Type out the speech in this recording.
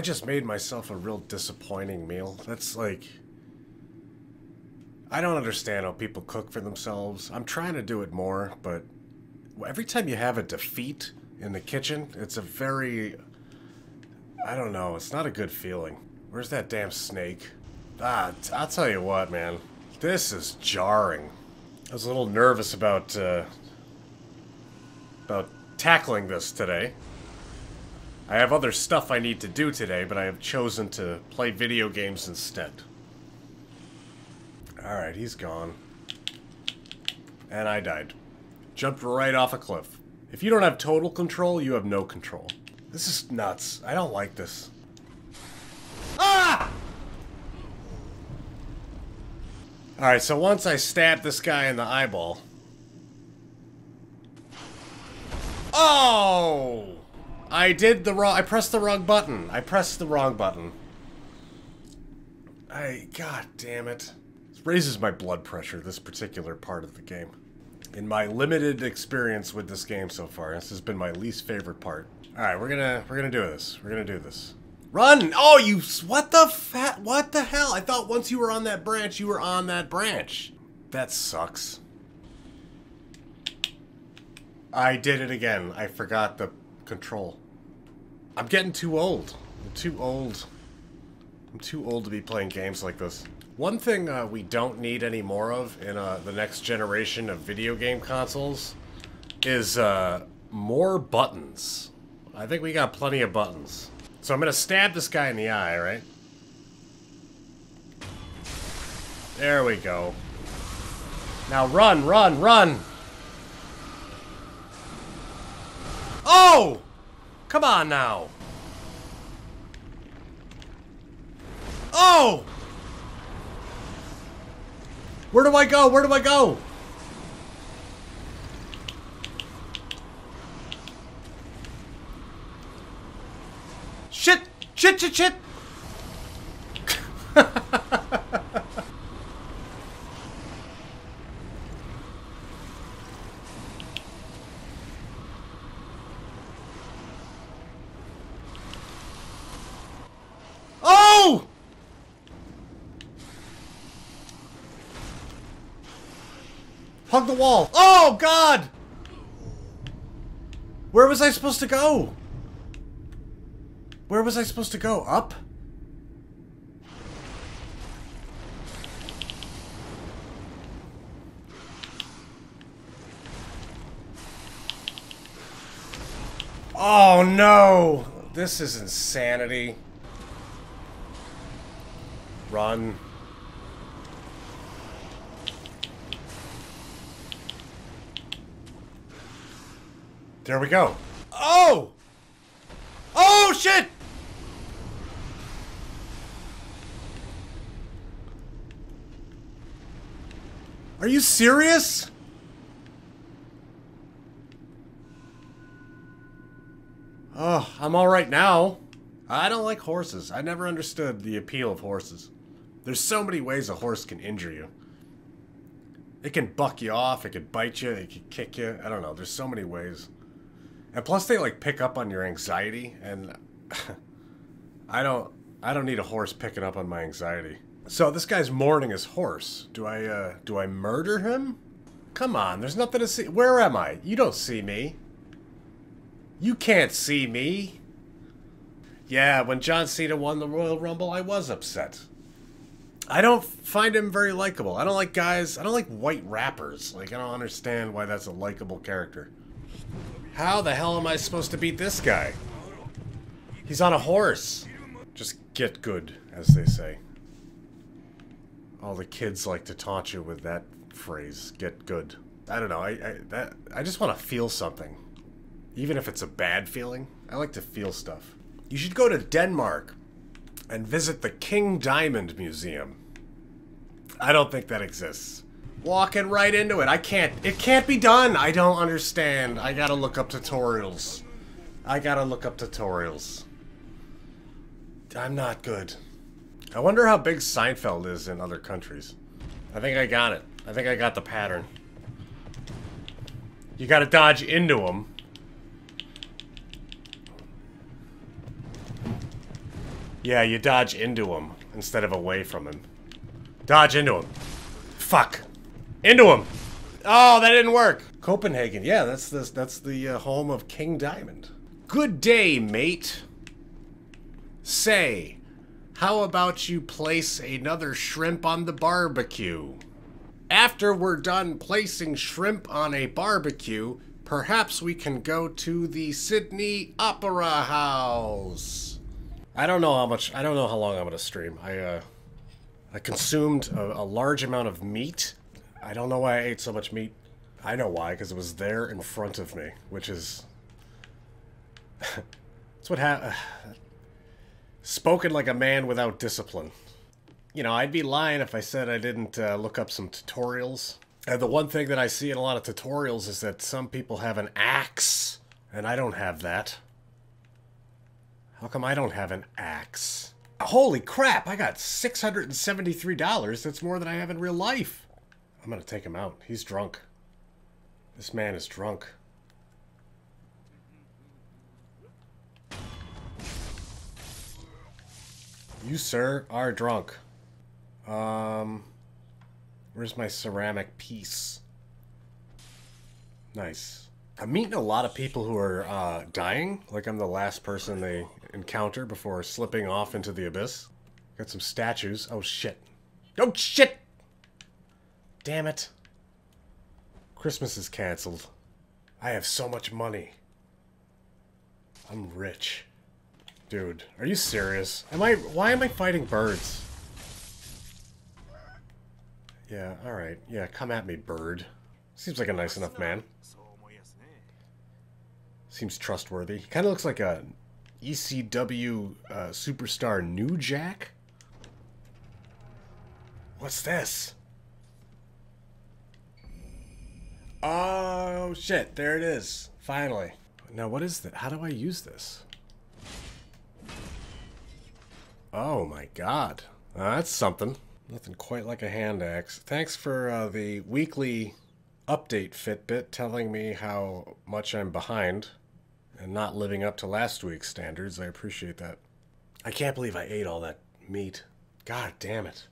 I just made myself a real disappointing meal. That's like... I don't understand how people cook for themselves. I'm trying to do it more, but every time you have a defeat in the kitchen, it's a very... I don't know, it's not a good feeling. Where's that damn snake? Ah, I'll tell you what, man. This is jarring. I was a little nervous about, uh, about tackling this today. I have other stuff I need to do today, but I have chosen to play video games instead. Alright, he's gone. And I died. Jumped right off a cliff. If you don't have total control, you have no control. This is nuts. I don't like this. Ah! Alright, so once I stab this guy in the eyeball... Oh! I did the wrong... I pressed the wrong button. I pressed the wrong button. I... God damn it. This raises my blood pressure, this particular part of the game. In my limited experience with this game so far, this has been my least favorite part. Alright, we're gonna... We're gonna do this. We're gonna do this. Run! Oh, you... What the fat... What the hell? I thought once you were on that branch, you were on that branch. That sucks. I did it again. I forgot the control. I'm getting too old. I'm too old. I'm too old to be playing games like this. One thing uh, we don't need any more of in uh, the next generation of video game consoles is uh, more buttons. I think we got plenty of buttons. So I'm gonna stab this guy in the eye, right? There we go. Now run, run, run! Oh! Come on now! Oh! Where do I go? Where do I go? Shit! Shit, shit, shit! oh! Hug the wall. Oh, God! Where was I supposed to go? Where was I supposed to go? Up? Oh no! This is insanity. Run. There we go. Oh! Oh shit! Are you serious? Oh, I'm alright now. I don't like horses. I never understood the appeal of horses. There's so many ways a horse can injure you. It can buck you off, it can bite you, it can kick you. I don't know, there's so many ways. And plus they like pick up on your anxiety and I don't I don't need a horse picking up on my anxiety. So this guy's mourning his horse. Do I uh do I murder him? Come on, there's nothing to see. Where am I? You don't see me. You can't see me. Yeah, when John Cena won the Royal Rumble, I was upset. I don't find him very likable. I don't like guys, I don't like white rappers. Like, I don't understand why that's a likable character. How the hell am I supposed to beat this guy? He's on a horse. Just get good, as they say. All the kids like to taunt you with that phrase, get good. I don't know, I, I, that, I just want to feel something. Even if it's a bad feeling, I like to feel stuff. You should go to Denmark and visit the King Diamond Museum. I don't think that exists. Walking right into it. I can't. It can't be done. I don't understand. I gotta look up tutorials. I gotta look up tutorials. I'm not good. I wonder how big Seinfeld is in other countries. I think I got it. I think I got the pattern. You gotta dodge into them. Yeah, you dodge into him instead of away from him. Dodge into him. Fuck. Into him. Oh, that didn't work. Copenhagen. Yeah, that's the that's the uh, home of King Diamond. Good day, mate. Say, how about you place another shrimp on the barbecue? After we're done placing shrimp on a barbecue, perhaps we can go to the Sydney Opera House. I don't know how much, I don't know how long I'm going to stream. I, uh, I consumed a, a large amount of meat. I don't know why I ate so much meat. I know why, because it was there in front of me, which is... That's what happened. Spoken like a man without discipline. You know, I'd be lying if I said I didn't uh, look up some tutorials. And the one thing that I see in a lot of tutorials is that some people have an axe, and I don't have that. How come I don't have an axe? Holy crap, I got $673. That's more than I have in real life. I'm gonna take him out. He's drunk. This man is drunk. You, sir, are drunk. Um, where's my ceramic piece? Nice. I'm meeting a lot of people who are uh, dying, like I'm the last person they encounter before slipping off into the abyss. Got some statues. Oh, shit. Oh, shit! Damn it. Christmas is canceled. I have so much money. I'm rich. Dude, are you serious? Am I- why am I fighting birds? Yeah, alright. Yeah, come at me, bird. Seems like a nice enough man. Seems trustworthy. He kind of looks like a ECW uh, superstar New Jack. What's this? Oh, shit. There it is. Finally. Now, what is that? How do I use this? Oh, my God. Uh, that's something. Nothing quite like a hand axe. Thanks for uh, the weekly update, Fitbit, telling me how much I'm behind and not living up to last week's standards. I appreciate that. I can't believe I ate all that meat. God damn it.